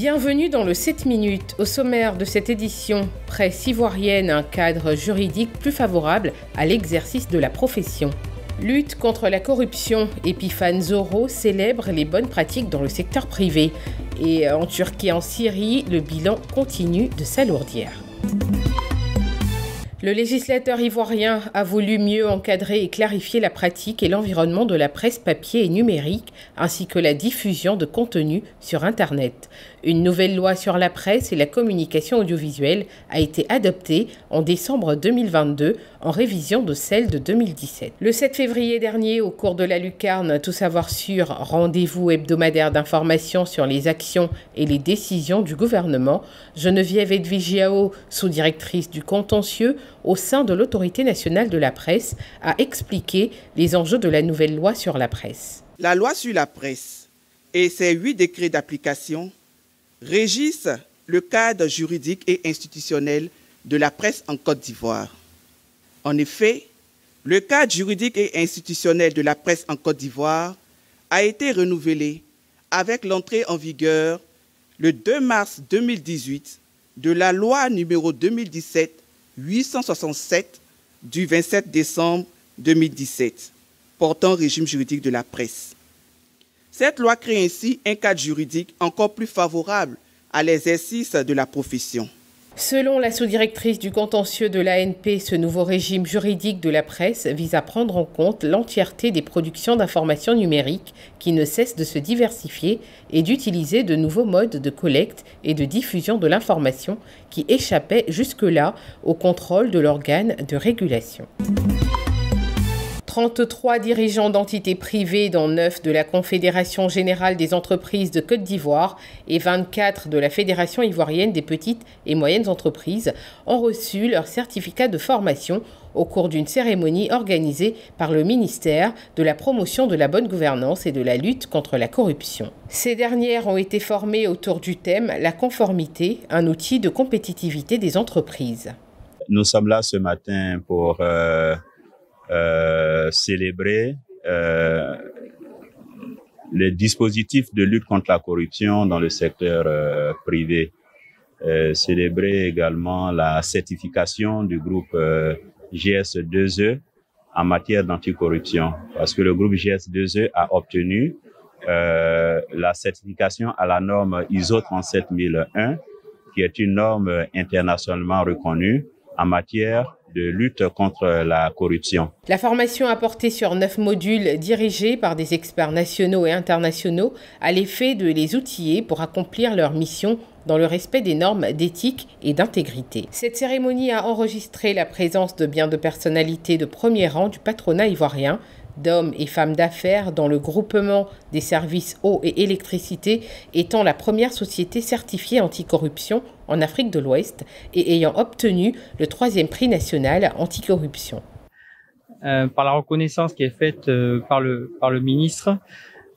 Bienvenue dans le 7 minutes. Au sommaire de cette édition, presse ivoirienne, un cadre juridique plus favorable à l'exercice de la profession. Lutte contre la corruption, Epiphane Zoro célèbre les bonnes pratiques dans le secteur privé. Et en Turquie et en Syrie, le bilan continue de s'alourdir. Le législateur ivoirien a voulu mieux encadrer et clarifier la pratique et l'environnement de la presse papier et numérique, ainsi que la diffusion de contenu sur Internet. Une nouvelle loi sur la presse et la communication audiovisuelle a été adoptée en décembre 2022 en révision de celle de 2017. Le 7 février dernier, au cours de la Lucarne Tout savoir sur rendez-vous hebdomadaire d'information sur les actions et les décisions du gouvernement, Geneviève Edvigiao, sous-directrice du contentieux, au sein de l'autorité nationale de la presse, a expliqué les enjeux de la nouvelle loi sur la presse. La loi sur la presse et ses huit décrets d'application régissent le cadre juridique et institutionnel de la presse en Côte d'Ivoire. En effet, le cadre juridique et institutionnel de la presse en Côte d'Ivoire a été renouvelé avec l'entrée en vigueur le 2 mars 2018 de la loi numéro 2017 867 du 27 décembre 2017 portant régime juridique de la presse. Cette loi crée ainsi un cadre juridique encore plus favorable à l'exercice de la profession. Selon la sous-directrice du contentieux de l'ANP, ce nouveau régime juridique de la presse vise à prendre en compte l'entièreté des productions d'information numérique qui ne cessent de se diversifier et d'utiliser de nouveaux modes de collecte et de diffusion de l'information qui échappaient jusque-là au contrôle de l'organe de régulation. 33 dirigeants d'entités privées, dont 9 de la Confédération générale des entreprises de Côte d'Ivoire et 24 de la Fédération ivoirienne des petites et moyennes entreprises, ont reçu leur certificat de formation au cours d'une cérémonie organisée par le ministère de la promotion de la bonne gouvernance et de la lutte contre la corruption. Ces dernières ont été formées autour du thème La conformité, un outil de compétitivité des entreprises. Nous sommes là ce matin pour euh, célébrer euh, les dispositifs de lutte contre la corruption dans le secteur euh, privé. Euh, célébrer également la certification du groupe GS2E en matière d'anticorruption, parce que le groupe GS2E a obtenu la certification à la norme ISO 37001, qui est une norme internationalement reconnue en matière de lutte contre la corruption. La formation a porté sur neuf modules dirigés par des experts nationaux et internationaux à l'effet de les outiller pour accomplir leur mission dans le respect des normes d'éthique et d'intégrité. Cette cérémonie a enregistré la présence de biens de personnalités de premier rang du patronat ivoirien, d'hommes et femmes d'affaires dans le groupement des services eau et électricité étant la première société certifiée anticorruption en Afrique de l'Ouest et ayant obtenu le troisième prix national anticorruption. Euh, par la reconnaissance qui est faite euh, par, le, par le ministre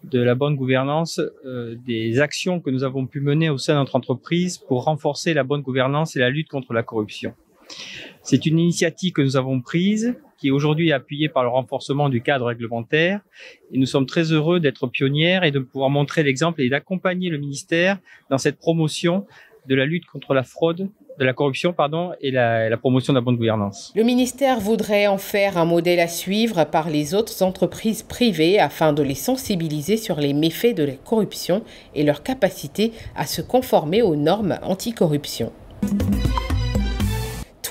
de la bonne gouvernance, euh, des actions que nous avons pu mener au sein de notre entreprise pour renforcer la bonne gouvernance et la lutte contre la corruption. C'est une initiative que nous avons prise qui est aujourd'hui appuyée par le renforcement du cadre réglementaire. Et nous sommes très heureux d'être pionnières et de pouvoir montrer l'exemple et d'accompagner le ministère dans cette promotion de la lutte contre la fraude, de la corruption, pardon, et la, la, promotion de la bonne gouvernance. Le ministère voudrait en faire un modèle à suivre par les autres entreprises privées afin de les sensibiliser sur les méfaits de la corruption et leur capacité à se conformer aux normes anticorruption.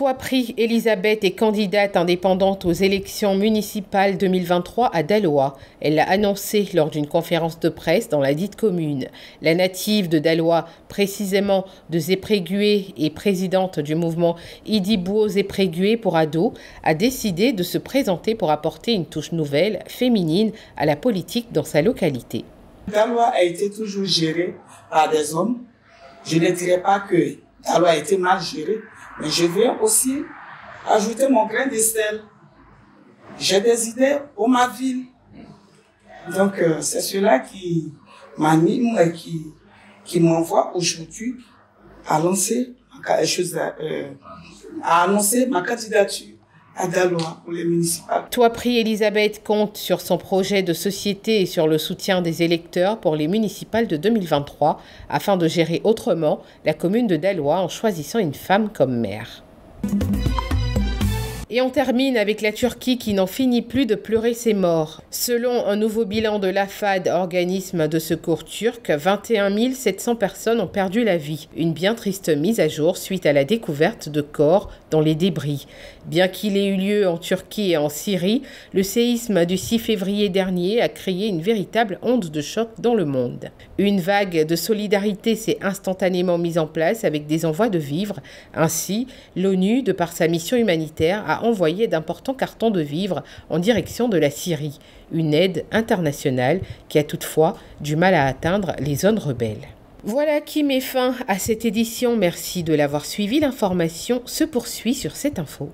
Toi Prix Elisabeth est candidate indépendante aux élections municipales 2023 à Dalois. Elle l'a annoncé lors d'une conférence de presse dans la dite commune. La native de Dalois, précisément de Zéprégué et présidente du mouvement Idibouo Zéprégué pour ados, a décidé de se présenter pour apporter une touche nouvelle, féminine, à la politique dans sa localité. Dalois a été toujours géré par des hommes. Je ne dirais pas que Dalois a été mal géré, mais je viens aussi ajouter mon grain de sel. J'ai des idées pour ma ville. Donc, euh, c'est cela qui m'anime et qui, m'envoie aujourd'hui à lancer, euh, à annoncer ma candidature Daloa. Toi, Prix Elisabeth compte sur son projet de société et sur le soutien des électeurs pour les municipales de 2023 afin de gérer autrement la commune de Dalois en choisissant une femme comme maire. Et on termine avec la Turquie qui n'en finit plus de pleurer ses morts. Selon un nouveau bilan de l'AFAD, organisme de secours turc, 21 700 personnes ont perdu la vie. Une bien triste mise à jour suite à la découverte de corps dans les débris. Bien qu'il ait eu lieu en Turquie et en Syrie, le séisme du 6 février dernier a créé une véritable onde de choc dans le monde. Une vague de solidarité s'est instantanément mise en place avec des envois de vivres. Ainsi, l'ONU, de par sa mission humanitaire, envoyé d'importants cartons de vivres en direction de la Syrie, une aide internationale qui a toutefois du mal à atteindre les zones rebelles. Voilà qui met fin à cette édition. Merci de l'avoir suivi. L'information se poursuit sur cette info.